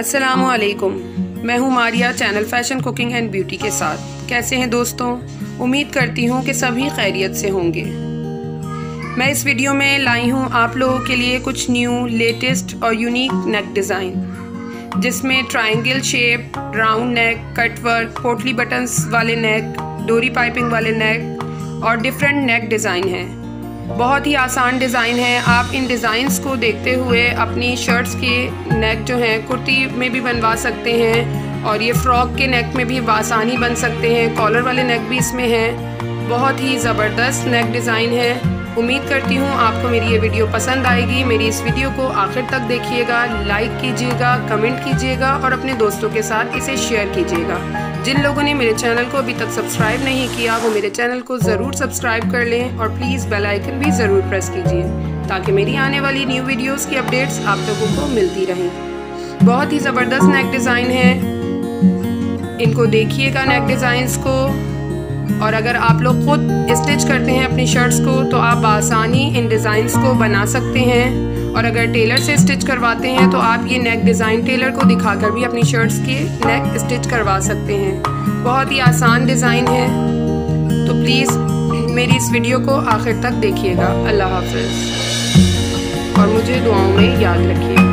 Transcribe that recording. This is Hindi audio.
असलकुम मैं हूँ Maria channel fashion cooking and beauty के साथ। कैसे हैं दोस्तों? उम्मीद करती हूँ कि सभी खैरियत से होंगे। मैं इस वीडियो में लाई हूँ आप लोगों के लिए कुछ न्यू लेटेस्ट और यूनिक नेक डिज़ाइन जिसमें triangle shape round neck cut work पोटली बटन्स वाले नेक डोरी पाइपिंग वाले नेक और डिफरेंट नेक डिज़ाइन हैं। बहुत ही आसान डिज़ाइन है। आप इन डिज़ाइंस को देखते हुए अपनी शर्ट्स के नेक जो हैं, कुर्ती में भी बनवा सकते हैं और ये फ्रॉक के नेक में भी आसानी बन सकते हैं। कॉलर वाले नेक भी इसमें हैं। बहुत ही ज़बरदस्त नेक डिज़ाइन है। उम्मीद करती हूँ आपको मेरी ये वीडियो पसंद आएगी। मेरी इस वीडियो को आखिर तक देखिएगा लाइक कीजिएगा कमेंट कीजिएगा और अपने दोस्तों के साथ इसे शेयर कीजिएगा। जिन लोगों ने मेरे चैनल को अभी तक सब्सक्राइब नहीं किया, वो मेरे चैनल को ज़रूर सब्सक्राइब कर लें और प्लीज़ बेल आइकन भी ज़रूर प्रेस कीजिए, ताकि मेरी आने वाली न्यू वीडियोस की अपडेट्स आप लोगों को मिलती रहें। बहुत ही ज़बरदस्त नेक डिज़ाइन है। इनको देखिएगा नेक डिज़ाइंस को। और अगर आप लोग खुद स्टिच करते हैं अपनी शर्ट्स को तो आप आसानी इन डिज़ाइंस को बना सकते हैं। और अगर टेलर से स्टिच करवाते हैं तो आप ये नेक डिज़ाइन टेलर को दिखाकर भी अपनी शर्ट्स के नेक स्टिच करवा सकते हैं। बहुत ही आसान डिज़ाइन है। तो प्लीज़ मेरी इस वीडियो को आखिर तक देखिएगा। अल्लाह हाफिज़। और मुझे दुआओं में याद रखिएगा।